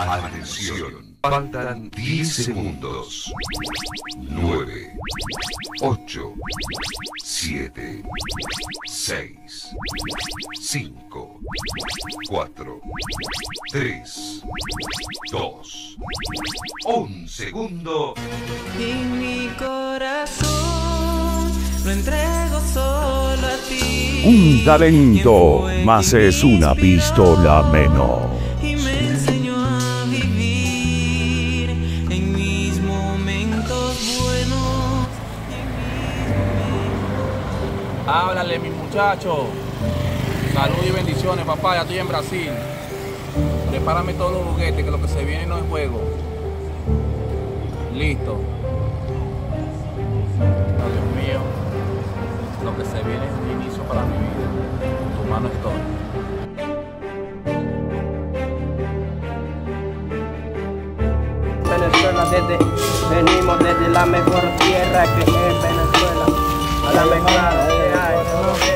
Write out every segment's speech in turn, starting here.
Atención. Faltan 10 segundos. 9, 8, 7, 6, 5, 4, 3, 2, 1 segundo. Y mi corazón lo entrego solo a ti. Un talento más es una pistola menos. Háblale, mi muchacho. Salud y bendiciones, papá. Ya estoy en Brasil. Prepárame todos los juguetes, que lo que se viene no es juego. Listo. No, Dios mío. Lo que se viene es un inicio para mi vida. En tu mano estoy. Venezuela desde, venimos desde la mejor tierra que es Venezuela. A la mejor, eh, ay, todo bien. Claro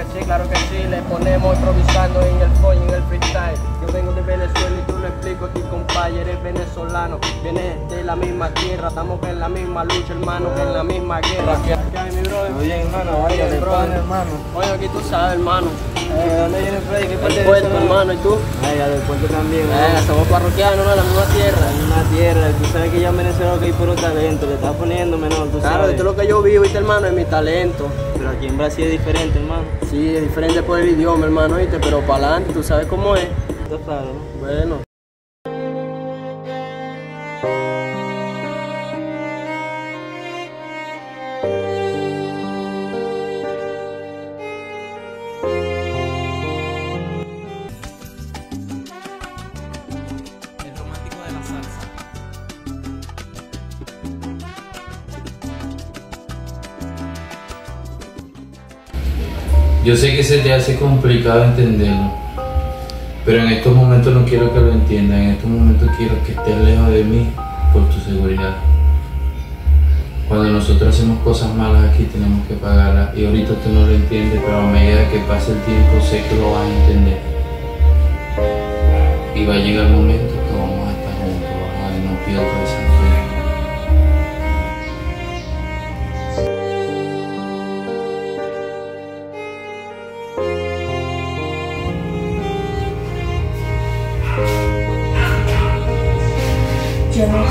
que sí, claro que sí, le ponemos improvisando en el coño, en el freestyle. Yo vengo de Venezuela y tú lo explico a ti, compadre, eres venezolano. Vienes de la misma tierra, estamos en la misma lucha, hermano, en la misma guerra. ¿Qué hay, mi brother? Bien, hermano, vaya, Bien, de brother. hermano. Oye, aquí tú sabes, hermano. Eh, ¿Dónde viene Freddy? ¿Qué parte de puerto, Venezuela? hermano, ¿y tú? Ay, del puerto también. Eh, somos parroquianos, ¿no? La misma tierra. En una tierra, tú sabes que ya en Venezuela que hay puro talento, le estás poniendo menor, tú Claro, sabes. esto es lo que yo vivo, ¿viste, hermano? Es mi talento. Pero aquí en Brasil es diferente, hermano. Sí, es diferente por el idioma, hermano, ¿viste? Pero para adelante, tú sabes cómo es. Está claro, ¿no? Bueno. Yo sé que se te hace complicado entenderlo, pero en estos momentos no quiero que lo entiendas, en estos momentos quiero que estés lejos de mí por tu seguridad. Cuando nosotros hacemos cosas malas aquí tenemos que pagarlas y ahorita tú no lo entiendes, pero a medida que pase el tiempo sé que lo vas a entender. Y va a llegar el momento que vamos a estar juntos, vas a ver, no pierdas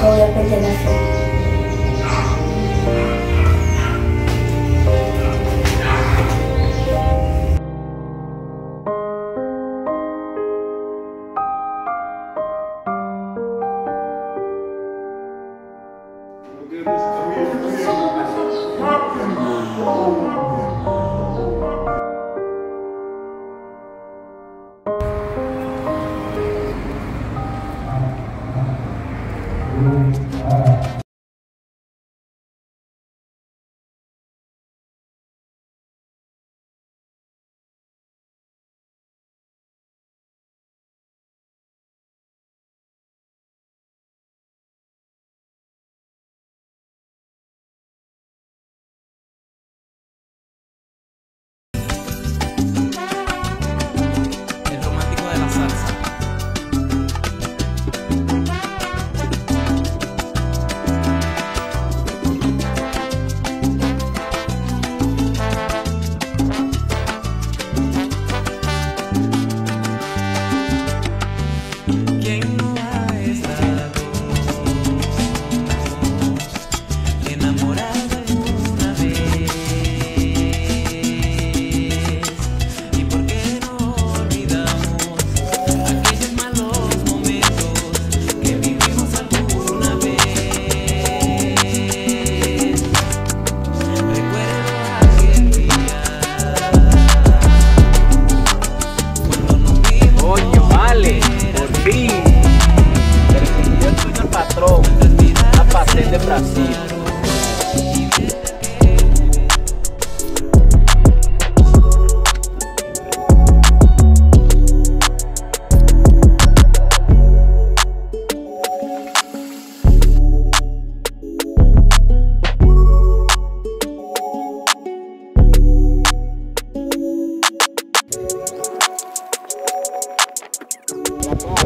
voy a perder la fe. El pra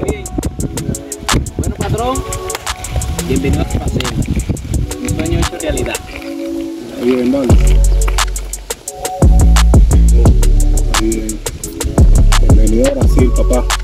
oi. Bueno, patrón, bienvenido a su paseo. Sueño hecho realidad. Está bien. Bienvenido a Brasil, papá.